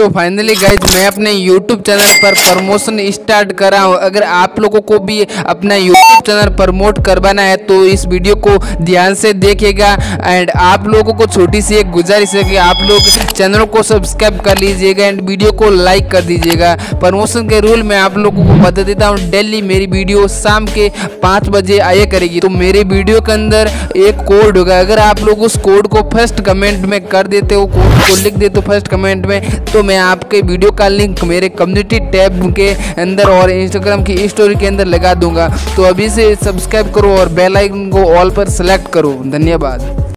So finally guys मैं अपने YouTube channel पर प्रमोशन स्टार्ट कर रहा हूँ। अगर आप लोगों को भी अपना यूट्यूब चैनल प्रमोट करवाना है तो इस वीडियो को ध्यान से देखेगा एंड आप लोगों को छोटी सी एक गुजारिश है कि आप लोग चैनल को सब्सक्राइब कर लीजिएगा एंड वीडियो को लाइक कर दीजिएगा। प्रमोशन के रूल मैं आप लोगों को बता देता हूँ, डेली मेरी वीडियो शाम के पाँच बजे आया करेगी। तो मेरे वीडियो के अंदर एक कोड होगा। अगर आप लोग उस कोड को फ़र्स्ट कमेंट में कर देते हो, कोड को लिख देते हो फ़र्स्ट कमेंट में तो मैं आपके वीडियो का लिंक मेरे कम्युनिटी टैब के अंदर और इंस्टाग्राम की स्टोरी के अंदर लगा दूँगा। तो अभी से सब्सक्राइब करो और बेल आइकन को ऑल पर सेलेक्ट करो। धन्यवाद।